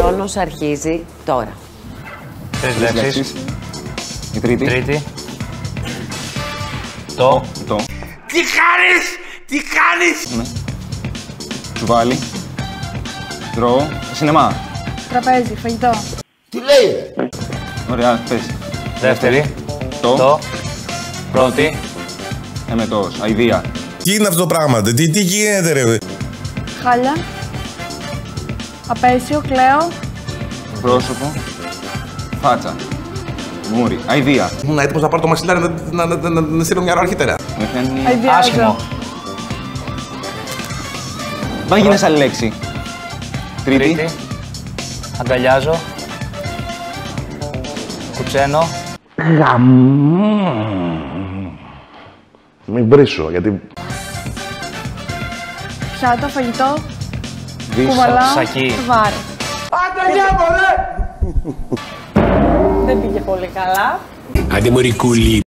χρόνος αρχίζει τώρα. Τρεις Τρεις λέξεις; λέξεις. Η τρίτη. Τρίτη. Το. Το. Τι κάνεις! Τι κάνεις! Ναι. Τσουβάλι. Τρώω. Σινεμά. Τραπέζι, φαγητό. Ωραία, πες. Δεύτερη. Το. Το. Πρώτη. Εμετός. Αηδία. Τι είναι αυτό το πράγμα, τι, τι γίνεται ρε; Χάλια. Απέσιο, κλαίω. Πρόσωπο. Φάτσα. Μούρι. Αηδία. Ήμουν έτοιμος να πάρω το μαξιλάρι να, να, να, να, να στείλω μια ώρα αρχίτερα. Μεθαίνει. Αηδιάζω. Άσχημο. Μα γίνες άλλη λέξη. Τρίτη. Τρίτη. Αγκαλιάζω. Κουτσένω. Μην βρίσω, γιατί Πιάτο, φαγητό. Δις. Κουβαλάω. σακί. Βάρη. Δεν πήγε πολύ καλά. Άντε μωρικούλη.